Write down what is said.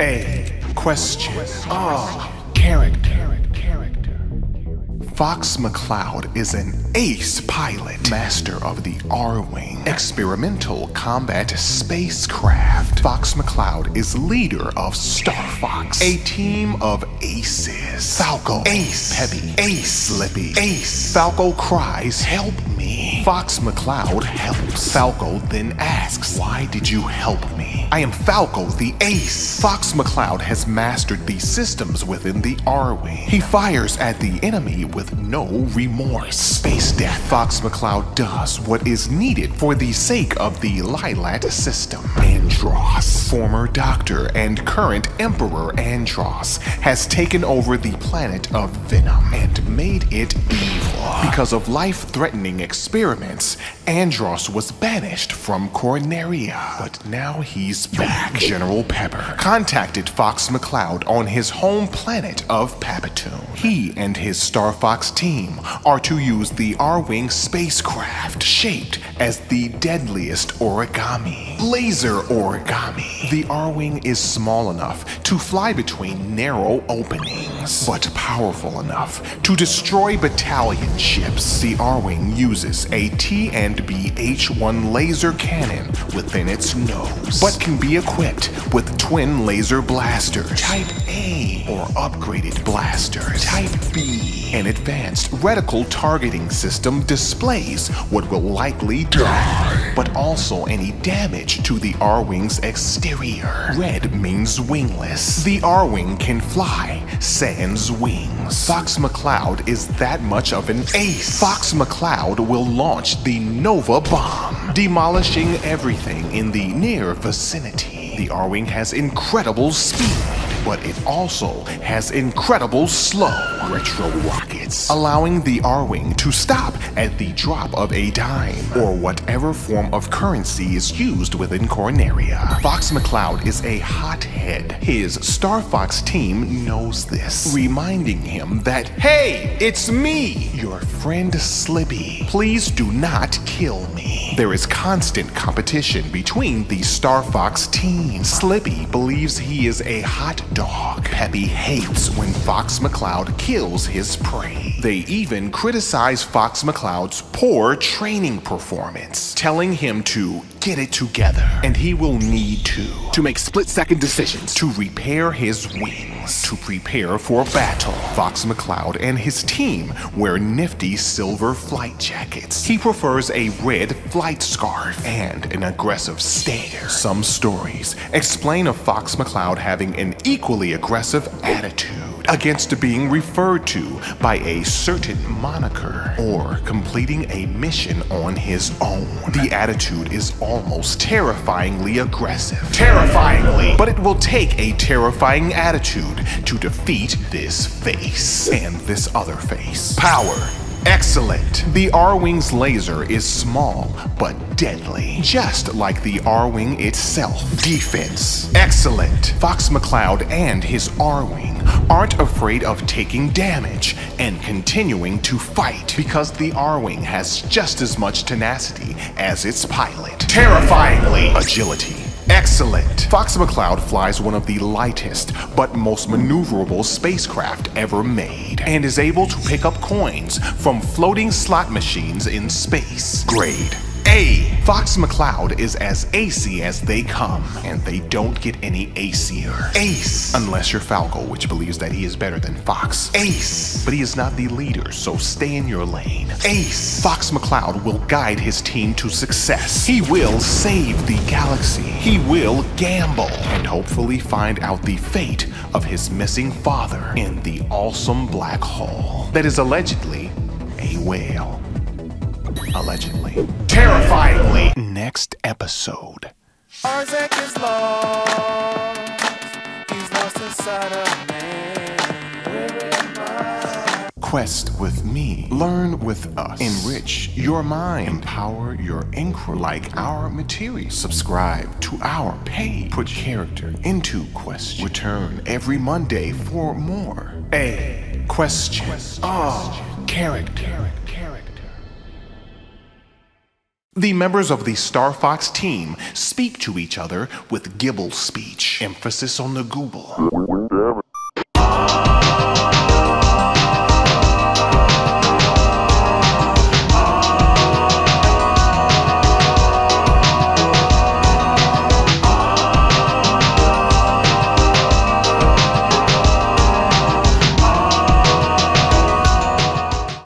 A. Question. Ah. Character. Fox McCloud is an ace pilot, master of the Arwing, experimental combat spacecraft. Fox McCloud is leader of Star Fox, a team of aces. Falco, ace. Peppy, ace. Slippy, ace. Falco cries, help me. Fox McCloud helps. Falco then asks, why did you help me? I am Falco the ace. Fox McCloud has mastered the systems within the Arwing. He fires at the enemy with no remorse. Space Death. Fox McCloud does what is needed for the sake of the Lylat system. Andross, former doctor and current Emperor Andross, has taken over the planet of Venom and made it evil. Because of life-threatening experiments, Andross was banished from Corneria. But now he's back. General Pepper contacted Fox McCloud on his home planet of Papetoon. He and his Star Fox team are to use the Arwing spacecraft shaped as the deadliest origami. Laser origami. The Arwing is small enough to fly between narrow openings, but powerful enough to destroy battalion ships. The Arwing uses a T&B H1 laser cannon within its nose, but can be equipped with twin laser blasters, Type A, or upgraded blasters, Type B. An advanced reticle targeting system displays what will likely die, but also any damage to the Arwing's exterior. Red means wingless. The Arwing can fly, sans wings. Fox McCloud is that much of an ace. Fox McCloud will launch the Nova Bomb, demolishing everything in the near vicinity. The Arwing has incredible speed, but it also has incredible slow retro rockets, allowing the Arwing to stop at the drop of a dime, or whatever form of currency is used within Corneria. Fox McCloud is a hothead. His Star Fox team knows this, reminding him that, hey, it's me, your friend Slippy. Please do not kill me. There is constant competition between the Star Fox team. Slippy believes he is a hot dog. Peppy hates when Fox McCloud kills his prey. They even criticize Fox McCloud's poor training performance, telling him to get it together, and he will need to, to make split-second decisions, to repair his wings, to prepare for battle. Fox McCloud and his team wear nifty silver flight jackets. He prefers a red flight scarf and an aggressive stare. Some stories explain of Fox McCloud having an equally aggressive attitude against being referred to by a certain moniker or completing a mission on his own. The attitude is almost terrifyingly aggressive. Terrifyingly! But it will take a terrifying attitude to defeat this face and this other face. Power. Excellent. The Arwing's laser is small, but deadly, just like the Arwing itself. Defense. Excellent. Fox McCloud and his Arwing aren't afraid of taking damage and continuing to fight because the Arwing has just as much tenacity as its pilot. Terrifyingly. Agility. Excellent. Fox McCloud flies one of the lightest but most maneuverable spacecraft ever made and is able to pick up coins from floating slot machines in space. Grade A. Fox McCloud is as acy as they come, and they don't get any acier. Ace. Unless you're Falco, which believes that he is better than Fox. Ace. But he is not the leader, so stay in your lane. Ace. Fox McCloud will guide his team to success. He will save the galaxy. He will gamble and hopefully find out the fate of his missing father in the awesome black hole that is allegedly a whale. Allegedly. Terrifyingly. Next episode. Isaac is lost. He's lost inside of me. Where am I? Quest with me. Learn with us. Enrich your mind. Empower your inquiry like our material. Subscribe to our page. Put character into question. Return every Monday for more. A question. of character. The members of the Star Fox team speak to each other with Gibble speech, emphasis on the Google.